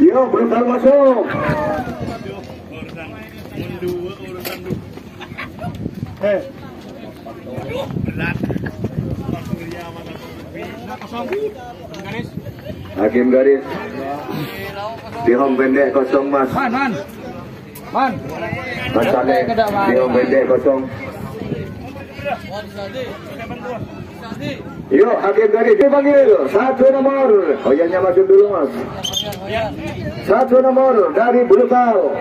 Yo, brutal masuk. Eh, Hakim garis. Di home pendek kosong mas. man, man. Man. Mas Saleh. Di home pendek kosong. Yo, hakim garis dipanggil satu nomor. Oh iya masuk dulu mas. Satu nomor dari brutal.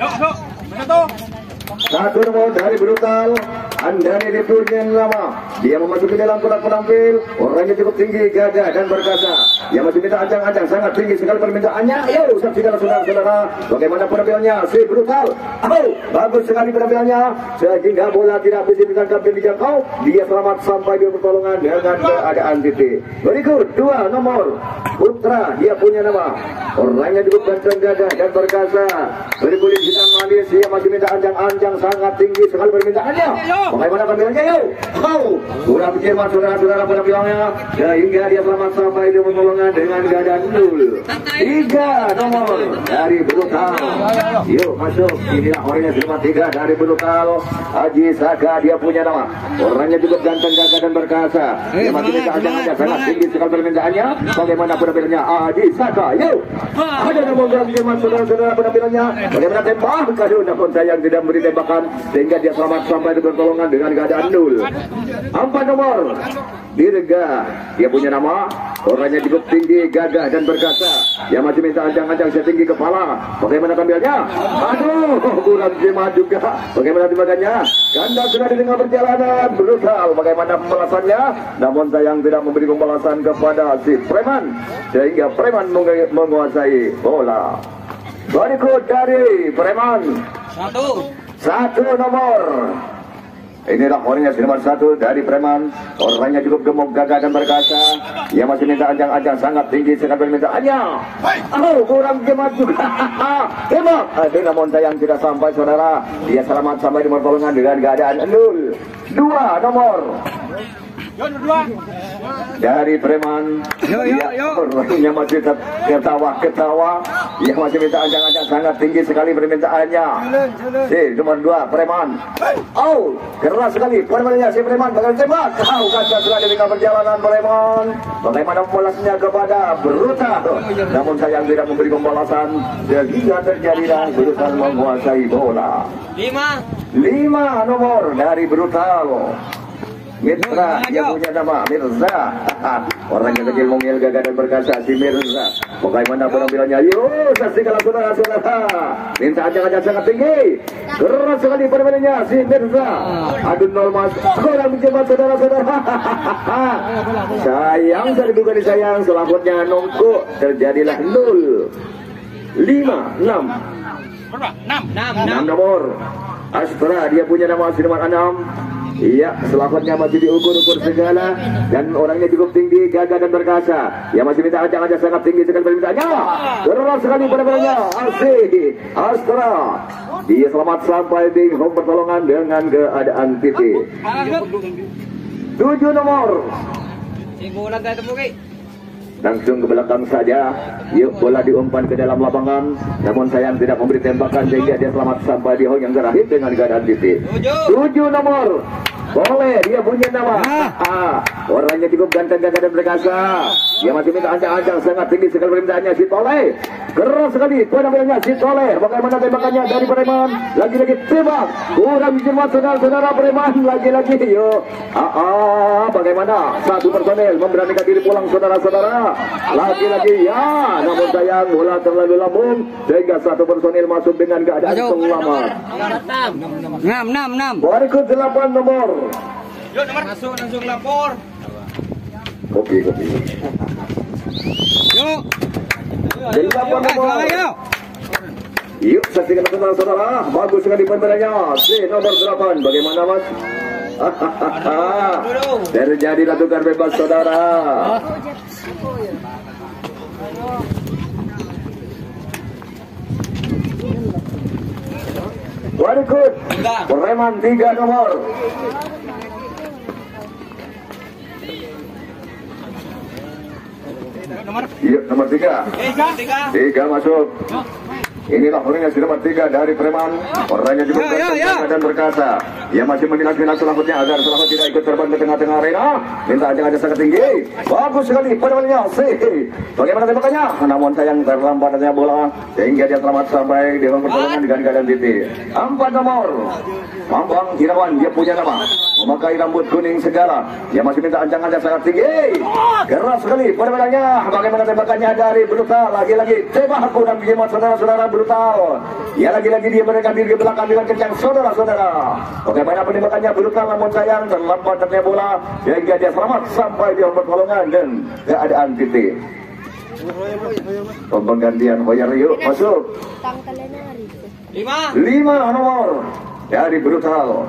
Yuk, yuk. Tuh? Satu nomor dari brutal Andani Dipurnian lama. Dia memasuki dalam kotak penampil. Orangnya cukup tinggi, gagah dan berkasa. Dia masih minta ancang-ancang Sangat tinggi sekali permintaannya. Yo, saksikan saudara-saudara Bagaimana penampilannya? Si brutal. Oh, bagus sekali penampilannya. Sehingga bola tidak bisa ditangkap dan dijangkau. Dia selamat sampai di pertolongan Dengan keadaan titik Berikut dua nomor. Putra, dia punya nama. Orangnya cukup ganteng, gagah dan berkasa. Berkulit hitam manis Dia masih minta ancang-ancang Sangat tinggi sekali permintaannya. Bagaimana penampilannya yuk? Oh, kurang cermat saudara-saudara penampilannya Sehingga dia selamat sampai di pertolongan Dengan keadaan nol Tiga nomor. Dari Brutal Yuk masuk. Inilah orangnya cuma tiga dari Brutal Haji Saka dia punya nama. Orangnya cukup ganteng, gagah dan berkasa. Dia masih minta ancang-ancang Sangat tinggi sekali permintaannya. Bagaimana penampilannya Haji Saka Yuk. Ada nomor cermat saudara-saudara penampilannya Bagaimana tembak? Kalau namun sayang tidak memberi tembakan Sehingga dia selamat sampai di pertolongan dengan keadaan nol Empat nomor Dirga Dia punya nama Orangnya cukup tinggi, gagah dan berkasa Dia masih minta ancang-ancang setinggi kepala Bagaimana tampilnya? Aduh, kurang jimat juga Bagaimana timbangannya? Ganda sudah di tengah perjalanan Brutal Bagaimana pembalasannya? Namun sayang tidak memberi pembalasan kepada si Preman Sehingga Preman mengu- menguasai bola Berikut dari Preman Satu. Satu nomor. Inilah orangnya nomor satu dari Preman. Orangnya cukup gemuk, gagah dan berkasa Ia masih minta ancang-ancang sangat tinggi sekali permintaannya Oh, kurang gemat juga. Gemat Aduh, namun sayang tidak sampai saudara. Dia selamat sampai di pertolongan dengan keadaan nol Dua nomor. Dari preman Yo, yo, Dia yo. orangnya masih ketawa-ketawa. Dia masih minta ancang-ancang sangat tinggi sekali permintaannya. Si nomor dua preman. Oh keras sekali premannya si preman bakal tembak. Kau kaca sudah di tengah perjalanan preman. Bagaimana membalasnya kepada brutal. Namun sayang tidak memberi pembalasan. Sehingga terjadilah brutal menguasai bola. Lima. Lima nomor dari Brutal. Mitra, dia punya nama Mirza. Orang yang kecil mungil gagah dan berkasa si Mirza. Bagaimana penampilannya? Yuk, saksikanlah saudara-saudara. Minta ancang-ancang sangat tinggi. Keras sekali permainannya si Mirza. Aduh nol mas. Kurang menjembat saudara-saudara. sayang sekali bukan disayang. Selanjutnya nunggu terjadilah nol. Lima, enam. Enam. Enam. Enam nomor. Astra dia punya nama si nomor enam. Iya, selamatnya masih diukur-ukur segala dan orangnya cukup tinggi, gagah dan berkasa. Ia masih minta ancang-ancang sangat tinggi sekali permintaannya. Keras sekali pada Asih, Astra. Dia selamat sampai di home pertolongan dengan keadaan titik. Tujuh nomor. Singgung lang tayo po Langsung ke belakang saja. Yuk bola diumpan ke dalam lapangan. Namun sayang tidak memberi tembakan sehingga dia selamat sampai di hong yang terakhir dengan keadaan titik. Tujuh. Tujuh nomor. Boleh, dia punya nama. Ah, orangnya cukup ganteng, gagah dan berkasa. Dia masih minta ancang-ancang sangat tinggi sekali permintaannya si Toleh. Keras sekali penampilannya si Toleh. Bagaimana tembakannya dari Preman? Lagi-lagi tembak. Kurang cermat saudara-saudara Preman. Lagi-lagi yo. Ah, ah, bagaimana? Satu personel memberanikan diri pulang saudara-saudara. Lagi-lagi ya. Namun sayang bola terlalu lambung sehingga satu personel masuk dengan keadaan selamat. Enam. Enam. Enam. Berikut delapan nomor. Yuk, nomor. Masuk langsung lapor. Kopi, kopi. Yuk. Delapan nomor. Ayo. Yuk saksikan bersama saudara. Bagus sekali permainannya. Si nomor 8. Bagaimana mas? Terjadilah tukar bebas saudara. Berikut Preman tiga nomor nomor tiga. Tiga. Tiga. Tiga masuk. Inilah orang yang nomor tiga dari Preman. Orangnya juga Ya, ya, ya. dan berkasa. Ia masih menilai-nilai selaputnya agar selaput tidak ikut terbang ke tengah-tengah arena. Minta aja aja sangat tinggi. Bagus sekali padanya. Sih. Bagaimana tembakannya? Namun sayang terlambat adanya bola sehingga dia selamat sampai di ruang pertolongan dengan keadaan titik. Empat nomor. Mambang Irawan dia punya nama. Memakai rambut kuning segala. Dia masih minta ancang-ancang sangat tinggi. Keras sekali pada badannya. Bagaimana tembakannya dari brutal. Lagi-lagi tembak kurang jimat saudara-saudara brutal. Ya lagi-lagi dia menekan diri ke belakang dengan kencang saudara-saudara. Bagaimana penembakannya brutal namun sayang terlambat ternyata bola sehingga dia selamat sampai di ruang pertolongan dan keadaan titik. Penggantian Hoyer yuk masuk. Lima. Lima nomor dari brutal.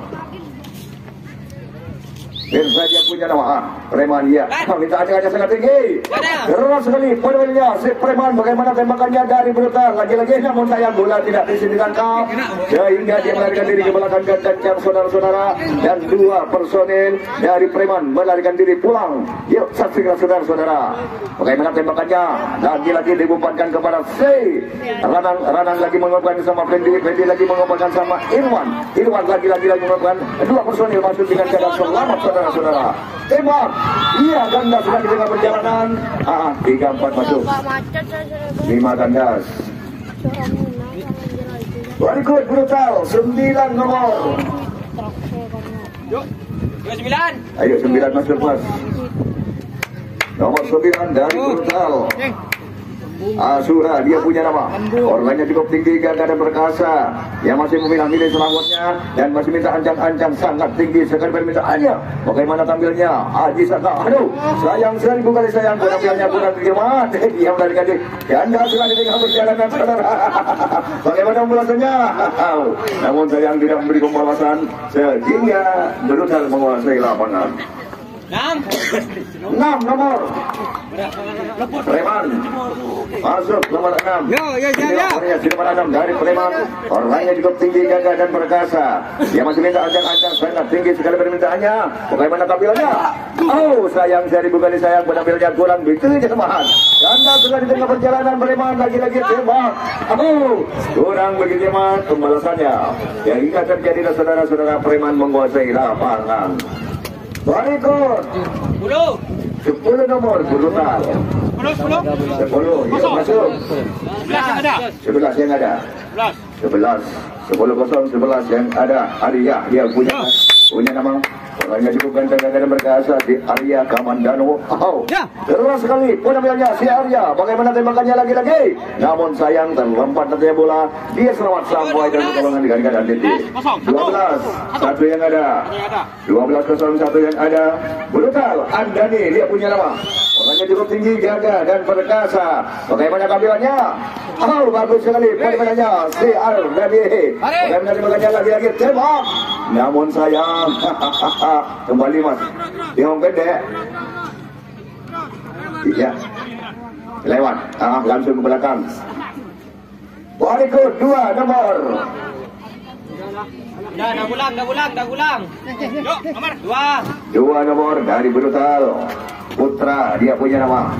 Mirza dia punya nama ah, Preman ya. Minta aja aja sangat tinggi. Keras sekali poinnya si Preman bagaimana tembakannya dari brutal. Lagi-lagi namun sayang bola tidak bisa ditangkap. Sehingga dia melarikan diri ke belakang ke saudara-saudara dan dua personil dari Preman melarikan diri pulang. Yuk saksikan saudara-saudara. Bagaimana tembakannya lagi-lagi dibumpatkan kepada C. Ranang Ranang lagi mengumumkan sama Fendi, Fendi lagi mengumumkan sama Irwan. Irwan lagi-lagi lagi mengumumkan dua personil masuk dengan keadaan selamat saudara-saudara. Tembak. Iya ganda sudah di tengah perjalanan. Ah, tiga empat masuk. Lima itu. Berikut brutal sembilan nomor. Yuk. Dua sembilan. Ayo sembilan masuk mas. Nomor sembilan dari brutal. Asura dia punya nama. Orangnya cukup tinggi gagah dan perkasa. Yang masih memilah-milih selawatnya Dan masih minta ancang-ancang sangat tinggi. Sekali permintaannya. Bagaimana tampilnya? Haji Saka Aduh sayang seribu kali sayang. Penampilannya kurang terima Dia melarikan diri Ganda sudah di tengah perjalanan saudara Bagaimana pembalasannya Namun sayang tidak memberi pembalasan. Sehingga brutal menguasai lapangan Enam. Enam nomor Preman. Masuk nomor enam. Yo, yo, yo, yo. Orangnya di nomor enam dari Preman Orangnya cukup tinggi gagah dan perkasa. Dia masih minta ancang-ancang sangat tinggi sekali permintaannya. Bagaimana tampilannya? Oh sayang saya bukan sayang. Penampilnya kurang begitu jemaat Ganda sudah di tengah perjalanan Preman lagi-lagi tembak Oh kurang begitu jemaat pembalasannya. Yang hingga terjadi saudara-saudara Preman menguasai lapangan Berikut Sepuluh. 10 nomor brutal Sepuluh. Sepuluh. 10 yuk masuk Sebelas yang ada. 11 yang ada Sebelas. 11 10 kosong 11 yang ada Arya dia punya punya nama orangnya cukup ganteng ganteng dan berkasa di Arya Kamandano. Oh Ya. keras sekali penampilannya si Arya. Bagaimana tembakannya lagi-lagi? Namun sayang terlompat nantinya bola. Dia selamat sampai dan pertolongan dengan keadaan titik 12 satu. Yang ada. Yang ada. 12 kosong satu yang ada. Brutal. Andani dia punya nama orangnya cukup tinggi gagah dan perkasa bagaimana tampilannya oh bagus sekali bagaimana si Andani bagaimana tembakannya lagi-lagi? Tembak. Namun sayang kembali mas. Yang pendek iya lewat. Ah, langsung ke belakang. Berikut dua nomor. Dah, dah ulang, dah ulang, dah ulang. Yuk, nomor dua. Dua nomor dari Brutal. Putra dia punya nama.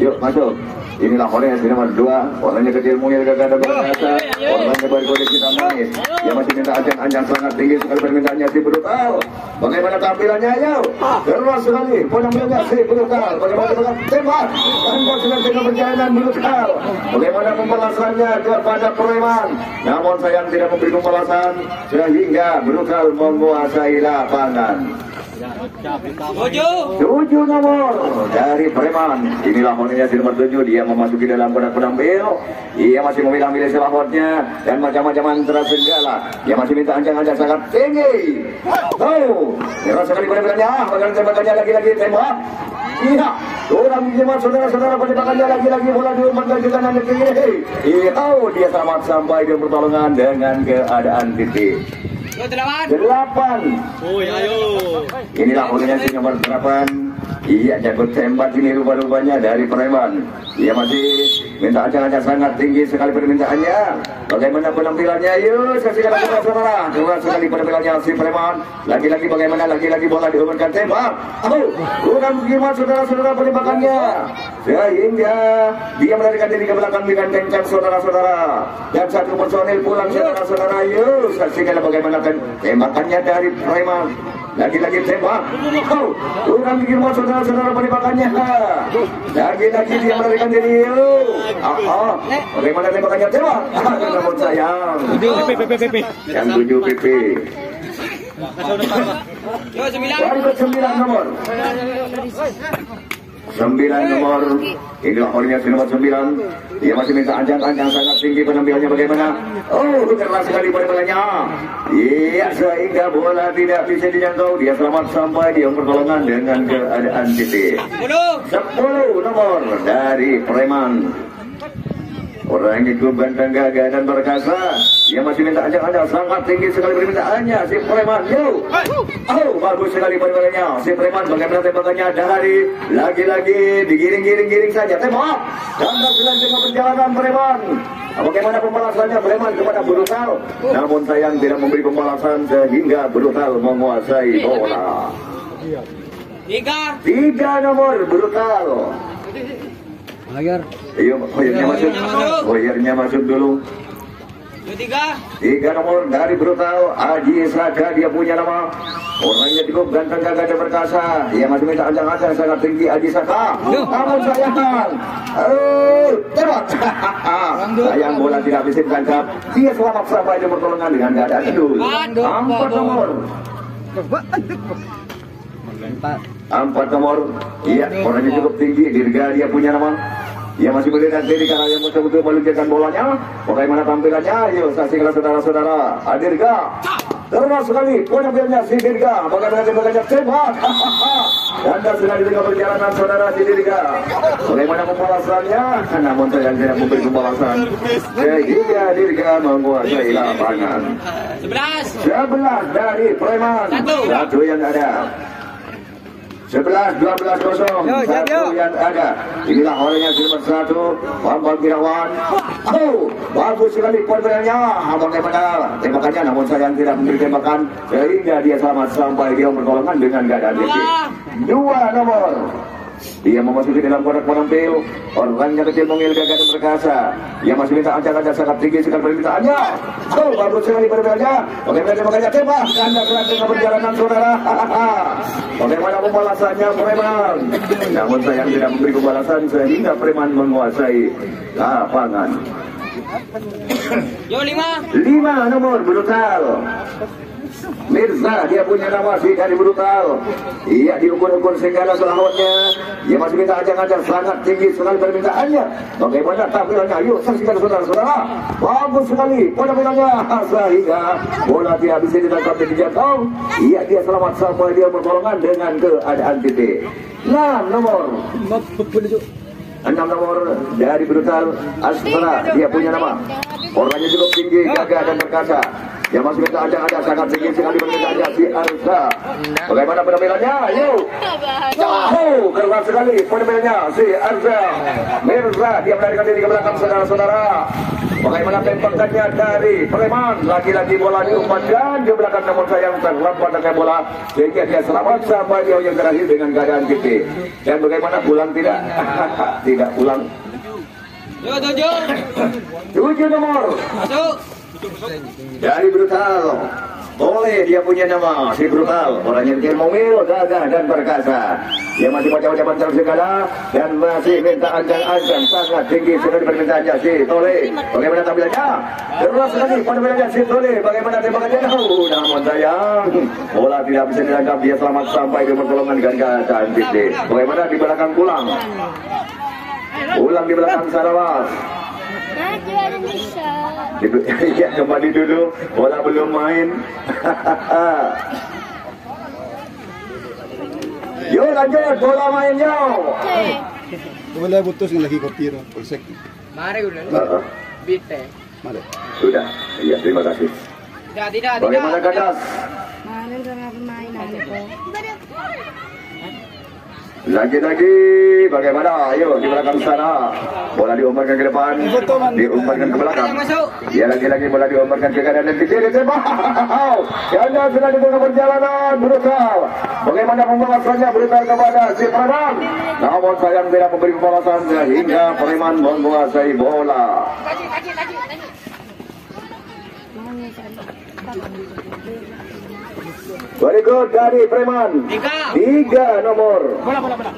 Yuk masuk Inilah orang yang nomor dua. Orangnya kecil mungil gagah dan berkasa Orangnya berkode kita manis. Dia masih minta ancang-ancang sangat tinggi Sekali permintaannya si Brutal Bagaimana tampilannya ya Keras sekali. Penampilannya si Brutal Bagaimana dengan tembak. Tanpa sudah dengan perjalanan Brutal Bagaimana pembalasannya kepada Preman? Namun sayang tidak memberi pembalasan Sehingga Brutal menguasai lapangan Tujuh. Tujuh nomor dari Preman. Inilah honenya di nomor tujuh. Dia memasuki dalam kotak penampil. Ia masih memilah-milih selapotnya dan macam-macam antara segala. Dia masih minta ancang-ancang sangat tinggi. Oh, keras sekali penampilannya. Bagaimana tembakannya lagi-lagi tembak. Iya, orang jimat saudara-saudara penembakannya lagi-lagi bola diumpan ke dan kiri. Iya, dia selamat sampai di pertolongan dengan keadaan titik. Delapan. Delapan Oh, ayo. Inilah nomor 8 Iya jago tembak ini rupa-rupanya dari preman Ia masih minta ancang-ancang sangat tinggi sekali permintaannya Bagaimana penampilannya? Yuk saksikan saudara-saudara Keluar sekali penampilannya si preman. Lagi-lagi bagaimana? Lagi-lagi bola diumumkan. Tembak. Oh kurang gimana saudara-saudara penembakannya. Sehingga dia melarikan diri ke belakang dengan kencang saudara-saudara. Dan satu personil pulang saudara-saudara. Yuk Saksikan bagaimana tembakannya dari preman lagi-lagi tembak. Oh, kurang bikin mau saudara-saudara penembakannya. Lagi-lagi dia melarikan diri. Oh, oh. Bagaimana tembakannya tembak? Ah, namun sayang. Yang tujuh PP. Sembilan. Warga sembilan nomor. Sembilan nomor. Inilah koordinasi nomor sembilan. Dia masih minta ancang-ancang sangat tinggi penampilannya. Bagaimana? Oh keras sekali penampilannya. Iya sehingga bola tidak bisa dijangkau. Dia selamat sampai di pertolongan dengan keadaan titik. Sepuluh nomor dari Preman Orang itu ganteng gagah dan perkasa Dia masih minta ancang-ancang sangat tinggi sekali permintaannya Si Preman. Yo! Oh bagus sekali permintaannya Si Preman bagaimana tembakannya? Dari Lagi-lagi digiring-giring-giring saja. Tembak! Dan berjalan perjalanan Preman. Bagaimana pembalasannya Preman kepada Brutal Namun sayang tidak memberi pembalasan Sehingga Brutal menguasai bola. Tiga. Tiga nomor Brutal Agar Ayo, hoyernya masuk. Hoyernya masuk. Dulu. Tiga. Tiga nomor dari brutal Aji Saka dia punya nama. Orangnya cukup ganteng gagah dan perkasa. Dia masih minta ancang-ancang sangat tinggi Aji Saka Namun sayang. Oh, tembak. Sayang bola tidak bisa ditangkap Dia selamat sampai di pertolongan dengan keadaan itu Empat nomor empat Empat nomor. Iya, orangnya cukup tinggi Dirga dia punya nama Dia masih melihat diri karena yang betul-betul meluncurkan bolanya. Bagaimana tampilannya? Ayo saksikan saudara-saudara. Adirga Terus sekali penampilannya si Dirga. Bagaimana tembakannya tembak Dan sekali dengan perjalanan saudara si Dirga. Bagaimana pembalasannya? Namun saya tidak memberi pembalasan. Sehingga Dirga menguasai lapangan. Sebelas. Sebelas dari Preman. Satu. Satu yang ada Sebelas, dua belas kosong. Yo, yo, Satu yang ada. Inilah orangnya nomor satu. Bambang Birawan Oh, bagus sekali poinnya Bagaimana tembakannya Namun sayang tidak memberi tembakan. Sehingga dia selamat sampai dia pertolongan dengan keadaan Dua. Dua nomor dia memasuki dalam kotak penampil Orangnya kecil mungil gagah dan perkasa. Dia masih minta ancang-ancang sangat tinggi sekali permintaannya. Oh bagus sekali permintaannya. Bagaimana dia makanya tembak Anda keras dengan perjalanan saudara. Bagaimana pembalasannya preman? Namun sayang tidak memberi pembalasan Sehingga preman menguasai lapangan. Yo, lima. Lima nomor brutal Mirza dia punya nama sih dari brutal. Iya diukur-ukur segala selawatnya. Dia masih minta ancang-ancang sangat tinggi sekali permintaannya. Bagaimana tampilannya? Yuk saksikan saudara-saudara. Bagus sekali penampilannya Sehingga bola tidak bisa ditangkap dan dijangkau Iya dia selamat sampai dia pertolongan dengan keadaan titik Enam nomor. Enam nomor dari brutal Astra. Dia punya nama. Orangnya cukup tinggi, gagah dan perkasa Yang masih minta ancang-ancang sangat tinggi sekali permintaannya si Arsa. Bagaimana penampilannya? Yuk Oh, keras sekali penampilannya si Arsa. Mirza dia melarikan diri ke belakang saudara-saudara. Bagaimana tembakannya dari Preman? Lagi-lagi bola diumpankan di belakang namun sayang terlambat dengan bola. Sehingga dia selamat sampai di yang terakhir dengan keadaan titik Dan bagaimana pulang tidak? tidak pulang. Yo, tujuh. Tujuh nomor. Masuk. Dari brutal. Boleh dia punya nama si brutal. Orangnya dia mungil gagah dan perkasa. Dia masih baca ucapan terus segala dan masih minta ancang-ancang sangat tinggi sekali permintaannya si tole. Bagaimana tampilannya? Keras sekali penampilannya si tole. Bagaimana tembakannya? Oh, namun sayang. Bola tidak bisa ditangkap dia selamat sampai di pertolongan dengan keadaan titik bagaimana di belakang pulang? Pulang di belakang Sarawak Maju Indonesia. Iya kembali dulu bola belum main Yo lanjut bola Oke. Wala butos ng lagi ko tiro. Polsek. Mari udah. Heeh, Bite. Mali. Sudah Iya terima kasih Tidak, tidak, Bagaimana tidak. Gadas Malam sama permainan. Lagi-lagi bagaimana? Ayo di belakang sana. Bola diumpankan ke depan, diumpankan ke belakang. Ya lagi-lagi bola diumpankan ke kanan dan ke kiri. Tembak. Ganda sudah di tengah perjalanan brutal. Bagaimana pembalasannya brutal kepada si Preman. Namun sayang tidak memberi pembalasan sehingga Preman menguasai bola. Good dari Preman. Tiga. Tiga nomor. Bola, bola, bola.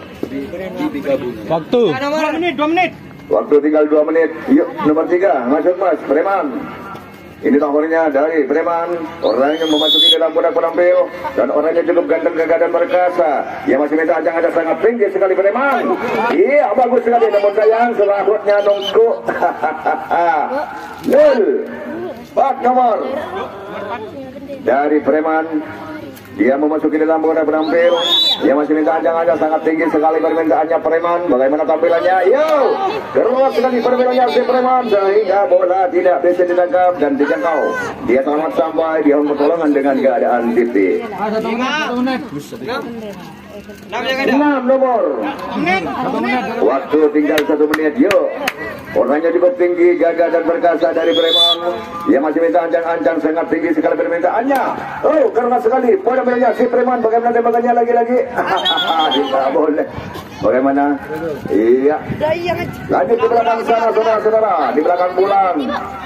Waktu. Dua menit, dua menit. Waktu tinggal dua menit. Yuk, nomor tiga. Masuk mas, Preman. Ini nomornya dari Preman. Orang yang memasuki dalam kotak penampil. Dan orangnya cukup ganteng gagah dan perkasa. Yang masih minta ajang ada sangat tinggi sekali Preman. Iya, bagus sekali. Namun sayang, selahutnya nunggu. Nol. Empat nomor. Dari Preman. Dia memasuki dalam kotak penampil. Dia masih minta ajang ada sangat tinggi sekali permintaannya Preman. Bagaimana tampilannya? Yo, keluar sekali permintaannya si Preman sehingga bola tidak bisa ditangkap dan dijangkau. Dia selamat sampai di home pertolongan dengan keadaan titik. Enam. Nomor. Waktu tinggal satu menit. Yuk. Orangnya cukup tinggi, gagah dan perkasa dari Preman. Dia masih minta ancang-ancang sangat tinggi sekali permintaannya. Oh, karena sekali. Poin ambilnya si Preman. Bagaimana tembakannya lagi-lagi? Tidak boleh. Bagaimana? Iya. Lanjut di belakang sana, saudara-saudara. Di belakang pulang.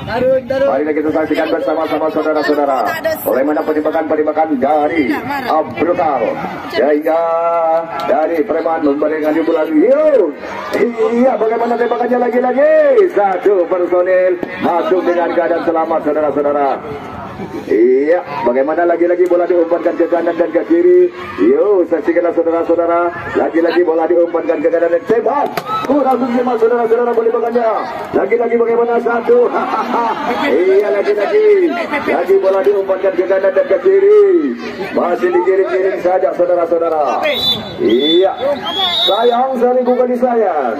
Mari kita saksikan bersama-sama saudara-saudara. Bagaimana penembakan-penembakan dari Abrutal. Sehingga dari Preman memberikan di bulan. Iya, bagaimana tembakannya lagi-lagi? Satu personil masuk dengan keadaan selamat saudara-saudara. Iya, bagaimana lagi-lagi bola diumpankan ke kanan dan ke kiri. Yo, saksikanlah saudara-saudara. Lagi-lagi bola diumpankan ke kanan dan tembak. Kurang lima saudara-saudara boleh bakannya. Lagi-lagi bagaimana satu. iya, lagi-lagi. Lagi bola diumpankan ke kanan dan ke kiri. Masih digiring-giring saja saudara-saudara. Iya. Sayang saling bukan disayang.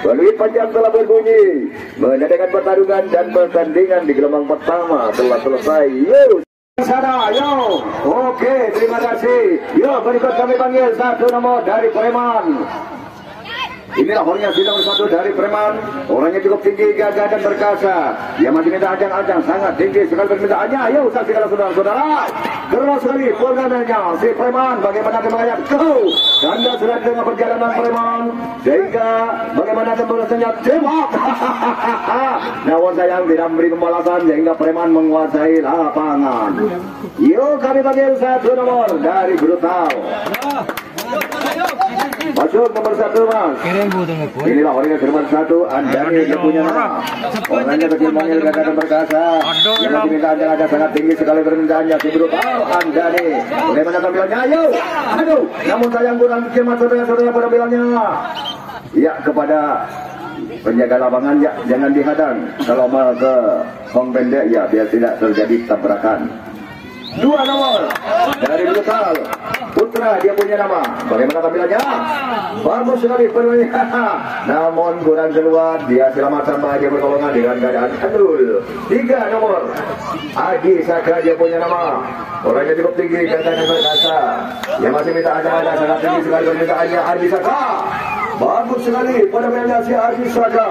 Peluit panjang telah berbunyi. Menandakan pertarungan dan pertandingan di gelombang pertama telah selesai. Yo. Sana, yo. Oke, terima kasih. Yo, berikut kami panggil satu nomor dari Preman. Inilah koordinasi nomor satu dari Preman. Orangnya cukup tinggi, gagah dan perkasa. Dia masih minta ajang-ajang sangat tinggi sekali permintaannya. Ayo saksikan saudara-saudara. Keras sekali pulgananya si Preman. Bagaimana tembakannya? Go! Anda sudah dengan perjalanan Preman. Sehingga bagaimana tembakannya? Tembak! Namun sayang tidak memberi pembalasan sehingga Preman menguasai lapangan. Yuk kami panggil satu nomor dari Brutal. Masuk nomor satu mas. Inilah orangnya nomor satu. Andani yang punya nama. Orangnya gagah dan perkasa. Yang minta ajang ada sangat tinggi sekali permintaannya. Si Brutal Andani. Bagaimana tampilannya? Ayo. Aduh. Namun sayang kurang kecil mas saudara-saudara penampilannya. Ya kepada penjaga lapangan ya jangan dihadang kalau mau ke hong pendek ya biar tidak terjadi tabrakan dua nomor. Dari Brutal Putra dia punya nama. Bagaimana tampilannya? Bagus sekali penuhnya. Namun kurang keluar. Dia selamat sampai dia bertolongan dengan keadaan Adul tiga nomor. Adi Saka dia punya nama. Orangnya cukup tinggi dan perkasa yang masih minta ada sangat tinggi sekali permintaannya Adi Saka Bagus sekali. Pada mainnya si Adi Saka.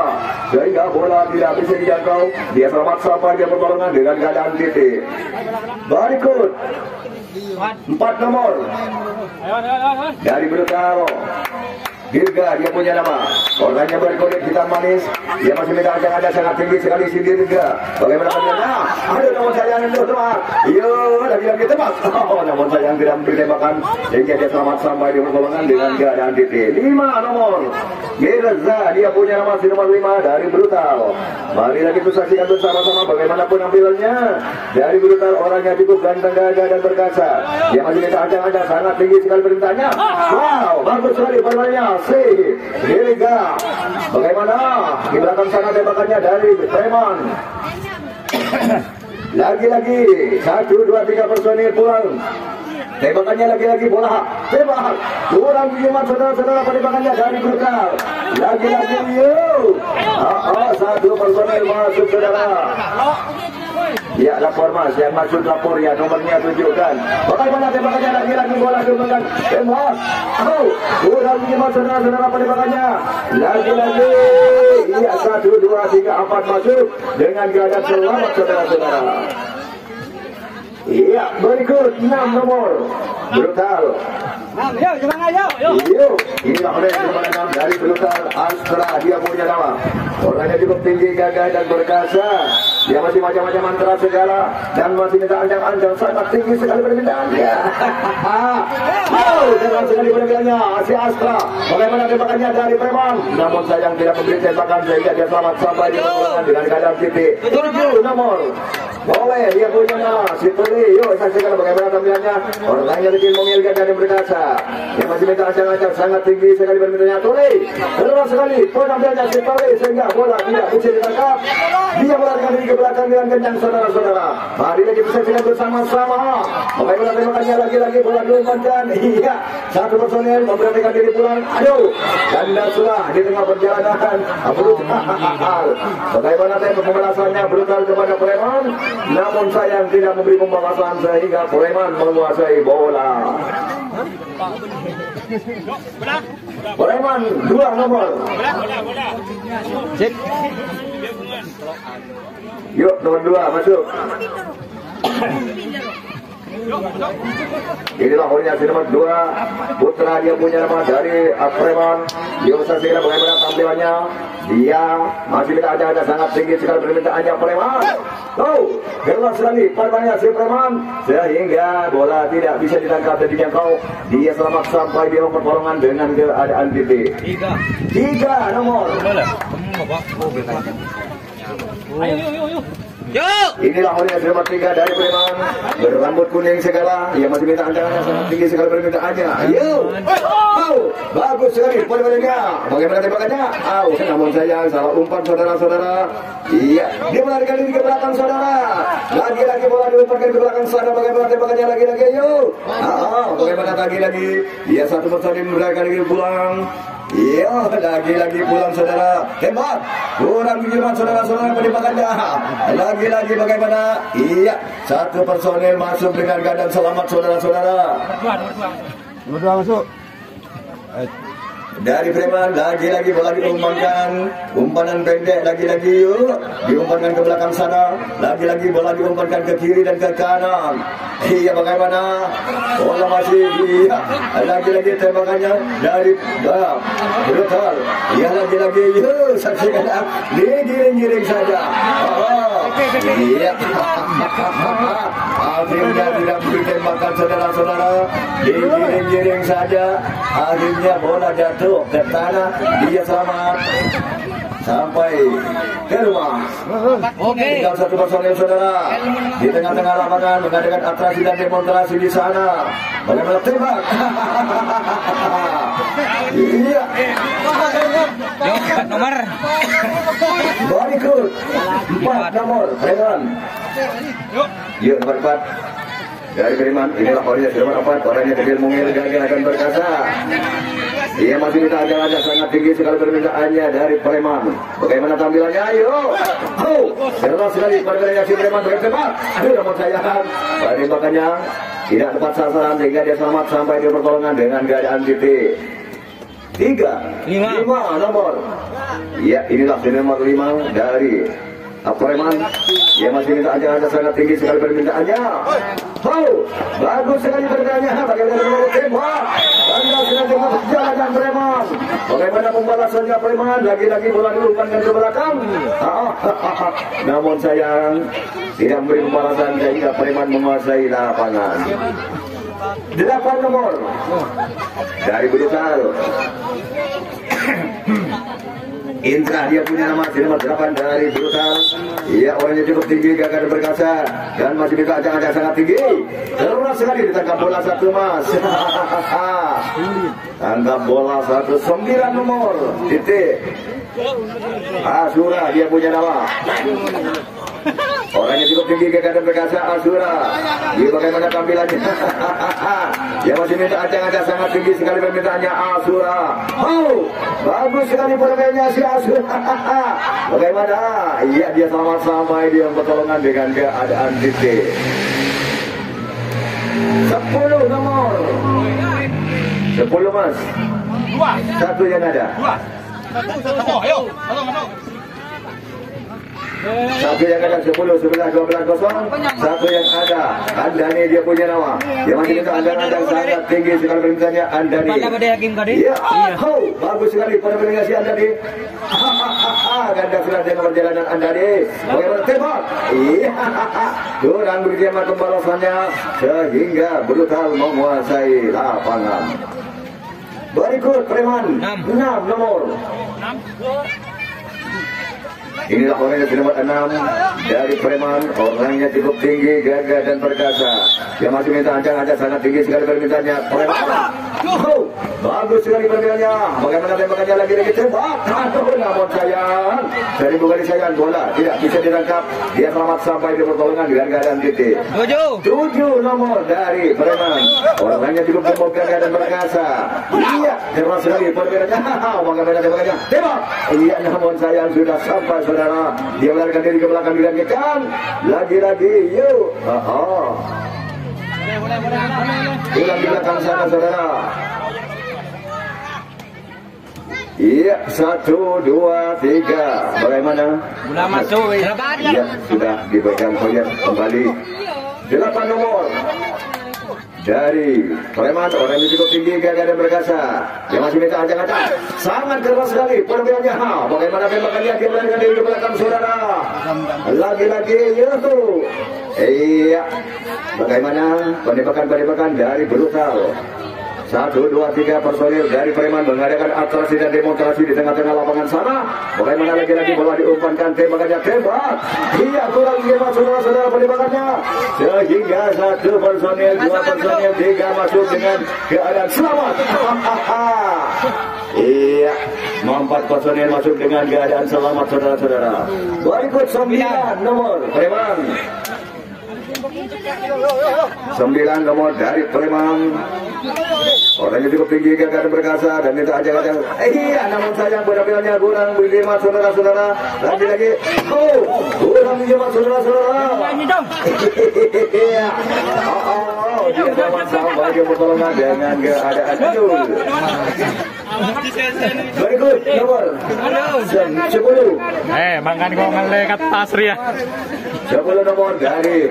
Sehingga bola tidak bisa dijangkau. Dia selamat sampai dia pertolongan dengan keadaan titik Berikut. Empat nomor. Dari Brutaro Dirga dia punya nama. Orangnya berkulit hitam manis. Dia masih minta ajang ada sangat tinggi sekali si Dirga. Bagaimana ternyata Aduh namun sayang itu tebak Yo lagi-lagi tebak Oh namun sayang tidak memberi tembakan Sehingga dia selamat sampai di pertolongan dengan keadaan titik Lima nomor Mirza dia punya nama si nomor lima dari Brutal. Mari lagi kita saksikan bersama-sama bagaimana penampilannya Dari Brutal orangnya cukup ganteng gagah dan perkasa. Dia masih minta ajang ada sangat tinggi sekali perintahnya. Wow bagus sekali permainannya. Si Dirga Bagaimana? Di belakang sana tembakannya dari Preman. Lagi-lagi. Satu, dua, tiga personil pulang Tembakannya lagi-lagi bola Tembak Kurang jimat saudara-saudara Penembakannya dari Brutal Lagi-lagi yuk ah, ah, Satu personil masuk saudara Ya lapor mas, yang masuk lapor ya nomornya tunjukkan. Bagaimana tembakannya lagi-lagi bola diumumkan. Tembak. Oh, kurang lima saudara-saudara penembakannya. Lagi-lagi. Iya satu dua tiga empat masuk dengan keadaan selamat saudara-saudara. Iya, berikut 6 nomor. Brutal. Yuk, gimana? Yuk. Yuk, inilah oleh nomor 6 dari Brutal Astra. Dia punya nama. Orangnya cukup tinggi, gagah dan berkasa. Dia masih macam-macam mantra segala dan masih minta ancang-ancang sangat tinggi sekali permintaannya. Oh, keras sekali permintaannya si Astra. Bagaimana tembakannya dari Preman? Namun sayang tidak memberi tembakan sehingga dia selamat sampai di pertolongan dengan keadaan titik. Tujuh nomor. Boleh, dia punya nama. Si Tuli, yuk saksikan bagaimana tampilannya. Orangnya lebih memiliki dan berkasa. Dia masih minta ancang-ancang sangat tinggi sekali permintaannya. Tuli, keras sekali penampilannya si Tuli sehingga bola tidak bisa ditangkap. Dia melarikan diri ke belakang dengan kencang saudara-saudara. Mari lagi bisa saksikan bersama-sama. Bagaimana tembakannya lagi-lagi bola diumpankan. Iya, satu personil memberanikan diri pulang. Aduh, ganda sudah di tengah perjalanan. Brutal. Bagaimana tempo pembalasannya brutal kepada Preman. Namun sayang tidak memberi pembalasan sehingga Preman menguasai bola. Preman dua nomor. Yuk nomor dua masuk. Inilah koordinasi nomor dua Putra dia punya nama dari Preman Dia usah segera bagaimana tampilannya. Dia masih minta ada sangat tinggi sekali permintaannya Preman. Oh, keras sekali parbannya si Preman. Sehingga bola tidak bisa ditangkap dan dijangkau Dia selamat sampai di pertolongan dengan keadaan titik Tiga. Tiga nomor. Apa? Oh, bebas. Ayo, yuk, yuk, yuk. Yuk. Inilah koordinasi nomor tiga dari Preman Berambut kuning segala. Ia masih minta ancaman sangat tinggi sekali permintaannya. Ayo Oh, bagus sekali. Poin-poinnya Bagaimana tembakannya? Oh, namun sayang salah umpan saudara-saudara. Iya, dia melarikan diri ke belakang saudara. Lagi-lagi bola diumpankan ke belakang. Saudara Bagaimana tembakannya lagi-lagi. Ayo Ah, bagaimana lagi-lagi Dia satu persatu melarikan diri pulang Iya, lagi-lagi pulang saudara. Tembak. Kurang kiriman saudara-saudara penembakannya. Lagi-lagi bagaimana? Iya, satu personil masuk dengan keadaan selamat saudara-saudara. Dua, nomor dua. Nomor dua masuk. Eh, Dari Preman lagi-lagi bola diumpankan. Umpanan pendek lagi-lagi yuk. Diumpankan ke belakang sana. Lagi-lagi bola diumpankan ke kiri dan ke kanan. Iya bagaimana? Bola masih iya Lagi-lagi tembakannya dari ah, Brutal. Iya lagi-lagi yuk. Saksikan Digiring-giring saja. Oh, Iya Akhirnya tidak memberi tembakan saudara-saudara Digiring-giring saja Akhirnya bola jatuh ke tanah Dia selamat Sampai ke rumah Oke. Tinggal satu personil saudara Di tengah-tengah lapangan Mengadakan atraksi dan demonstrasi di sana Bagaimana tembak Iya Empat nomor. Berikut Empat nomor Preman Yuk. Yuk nomor empat dari Beriman, inilah koordinasi nomor empat Orangnya kecil mungil gagah akan berkasa Dia masih minta aja-aja sangat tinggi sekali permintaannya dari Preman. Bagaimana tampilannya? Ayo. Oh, keras sekali perbedaannya si Preman bertembak Aduh namun sayang. Penembakannya tidak tepat sasaran Sehingga dia selamat sampai di pertolongan dengan keadaan titik Tiga. Lima. Lima nomor. Ya inilah si nomor lima dari Preman. Dia masih minta aja-aja sangat tinggi sekali permintaannya. Oh, bagus sekali permintaannya. Bagaimana menurut tembak Anda tengah perjalanan Preman? Bagaimana pembalasannya Preman? Lagi-lagi bola diumpankan ke belakang. Namun sayang Tidak memberi pembalasan Sehingga Preman menguasai lapangan Delapan nomor. Dari Brutal Indra dia punya nama di nomor 8 dari Brutal Iya orangnya cukup tinggi gagah dan berkasa Dan masih bisa ajak-ajak sangat tinggi. Keras sekali ditangkap bola satu mas. Tangkap bola satu sembilan nomor. Titik. Asura dia punya nama Orang Orangnya cukup tinggi ke kanan perkasa Asura. Ini bagaimana tampilannya? Yang masih minta acang-acang sangat tinggi sekali permintaannya Asura. Oh, bagus sekali permainnya si Asura. bagaimana? Iya dia selamat sampai dia pertolongan dengan keadaan titik. 10 nomor 10 mas. Satu yang ada Dua. Oh, ayo. Masuk, masuk. Satu yang ada 10, 11, 12, 0 Satu yang ada Andani dia punya nama. Yang masih itu Andani dan sangat tinggi Sekarang permintaannya Andani. Ya, oh, bagus sekali pada pendengar si Andani. Ganda sudah dengan perjalanan Andani. Bagaimana tembak? Iya. Durang berjamaah pembalasannya sehingga brutal menguasai lapangan. Berikut preman 6 nomor 6 ini orang yang nomor 6 dari preman orangnya cukup tinggi, gagah dan perkasa. Yang masih minta ancang aja sangat tinggi sekali permintaannya. Preman, bagus sekali permintaannya. Bagaimana tembakannya lagi-lagi tembak? Aduh, namun sayang dari bukan disayang bola tidak bisa ditangkap. Dia selamat sampai di pertolongan di harga dan titik. Tujuh, tujuh nomor dari preman orangnya cukup gemuk, gagah dan perkasa. Iya, keras sekali permintaannya. Bagaimana tembakannya? Tembak. Iya, namun sayang sudah sampai saudara Dia melarikan diri ke belakang kencang Lagi-lagi, yuk Oh. Ulang di belakang sana saudara Iya, satu, dua, tiga Bagaimana? Sudah masuk. Iya, sudah dipegang kembali. Delapan nomor dari Preman orang yang cukup tinggi gagah dan perkasa yang masih minta ancang-ancang sangat keras sekali perbedaannya. Ha, bagaimana tembakannya? Dia melarikan diri ke belakang saudara. Lagi-lagi yaitu iya. Bagaimana penembakan-penembakan dari brutal satu, dua, tiga personil dari Preman mengadakan atraksi dan demonstrasi di tengah-tengah lapangan sana. Bagaimana lagi-lagi bola diumpankan tembakannya tembak. Iya kurang lima saudara-saudara penembakannya. Sehingga satu personil, dua personil, tiga masuk dengan keadaan selamat. iya, empat personil masuk dengan keadaan selamat saudara-saudara. Berikut sembilan nomor Preman. Sembilan nomor dari Preman. Orangnya cukup tinggi, gagah dan perkasa dan minta aja aja. Eh, iya, namun sayang penampilannya kurang berlima saudara-saudara. Lagi-lagi, oh, kurang berlima saudara-saudara. Iya. Oh, oh, dia selamat sampai dia pertolongan dengan keadaan itu. Berikut nomor sepuluh. Eh, makan kau ngelekat tasri ya. 10 nomor dari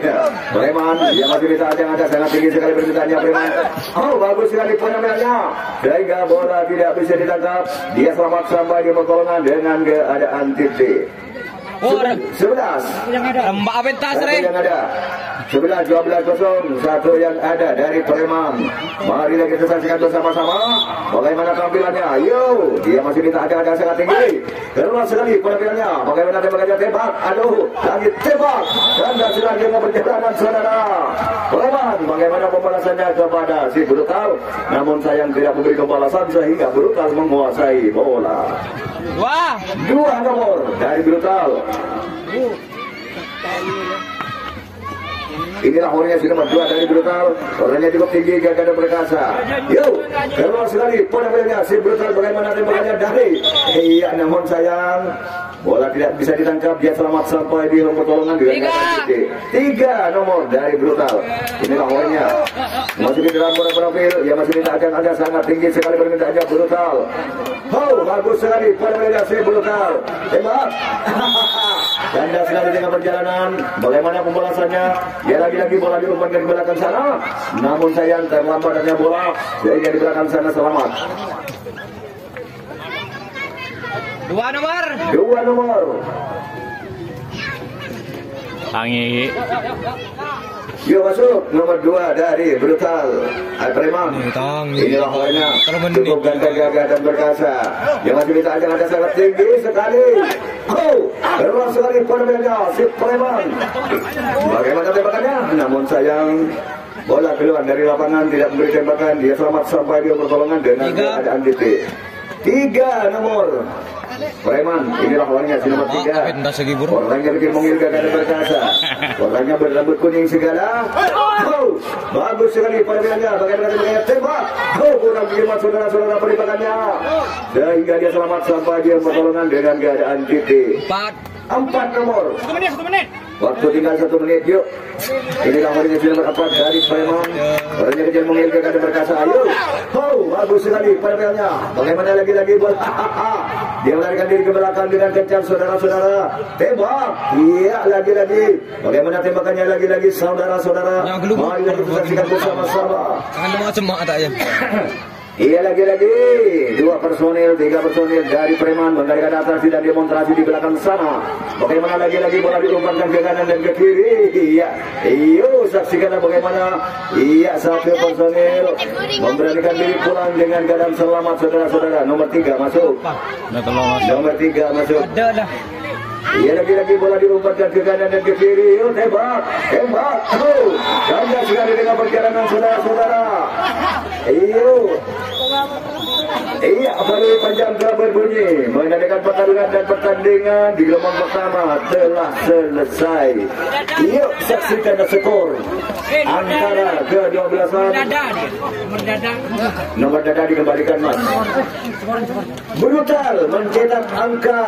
Preman yang masih bisa ajang-ajang sangat tinggi sekali permintaannya Preman oh bagus sekali penampilannya sehingga bola tidak bisa ditangkap. Dia selamat sampai di pertolongan dengan keadaan titik Oh, ada. 11 Mbak Abed satu Tasri. yang ada 11 12 kosong satu yang ada dari Preman mari kita saksikan bersama-sama. Bagaimana tampilannya? Ayo dia masih minta ada-ada sangat tinggi. Keluar sekali penampilannya. Bagaimana tembakannya? Tembak. Aduh lagi tembak. Dan sudah dia perjalanan saudara. Preman bagaimana pembalasannya? Kepada si brutal namun sayang tidak memberi pembalasan sehingga brutal menguasai bola. Dua. dua nomor dari brutal Inilah orangnya si nomor dua dari brutal. Orangnya cukup tinggi, gagah dan perkasa. Yuk, keluar sekali. Penampilannya si brutal bagaimana tembakannya? Dari. Iya, namun sayang Bola tidak bisa ditangkap. Dia selamat sampai di ruang pertolongan dengan Tiga. Tiga nomor dari brutal. Inilah orangnya Masih di dalam bola profil. Yang masih minta akan ada sangat tinggi sekali permintaannya brutal. Oh, bagus sekali. Penampilannya si brutal. Tembak Ganda sekali dengan perjalanan. Bagaimana pembalasannya? Dia lagi-lagi bola diumpankan ke belakang sana. Namun sayang terlambat adanya bola. Sehingga di belakang sana selamat. Dua nomor. Dua nomor. Tangi. Yuk masuk. Nomor dua dari Brutal. Alpreman. Inilah men- Cukup ganteng gagah dan perkasa Yang masih minta ajang ada sangat tinggi sekali. Oh Keluar sekali penampilannya Si Preman. Bagaimana tembakannya? Namun sayang Bola keluar dari lapangan Tidak memberi tembakan. Dia selamat sampai di pertolongan Dengan keadaan titik. Tiga nomor. Preman, inilah orangnya si nomor tiga. Orangnya bikin mungil gagah berkasa. Orangnya berambut kuning segala. Oh, bagus sekali permainannya. Bagaimana dengan tembak? Oh, kurang bikin saudara-saudara perimbangannya. Sehingga dia selamat sampai dia pertolongan dengan keadaan titik. Empat. Empat nomor. Satu menit, satu menit. Waktu tinggal satu menit, yuk. Inilah orangnya sudah berempat dari Preman. Orangnya kecil mungil gagah berkasa. Ayo. Oh, bagus sekali permainannya. Bagaimana lagi-lagi buat Dia melarikan diri ke belakang dengan kencang saudara-saudara. Tembak. Iya, lagi-lagi. Bagaimana tembakannya lagi-lagi saudara-saudara. Mari kita saksikan bersama-sama. Jangan demam cemak tak ya. Iya lagi-lagi dua personil, tiga personil dari preman menggalikan atas tidak demonstrasi di belakang sana. Bagaimana lagi-lagi bola diumpankan ke kanan dan ke kiri. Iya, iyo saksikanlah bagaimana iya satu personil memberanikan diri pulang dengan keadaan selamat saudara-saudara. Nomor tiga masuk. Mas. Nomor tiga masuk. Iya lagi-lagi bola diumpatkan ke kanan dan ke kiri. Oh, tembak, tembak. Oh, ganda sekali dengan perjalanan saudara-saudara. Iyo. Iya, baru panjang telah berbunyi Mengadakan pertarungan dan pertandingan Di gelombang pertama telah selesai Yuk saksikan skor Antara ke-12an Dada dia. Nomor dada. Dikembalikan mas Brutal mencetak angka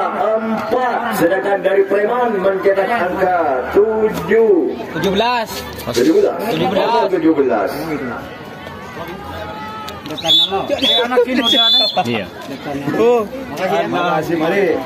4 Sedangkan dari Preman mencetak angka 7 Tujuh belas. 17 17. 17 Iya. Oh. Terima kasih, mari.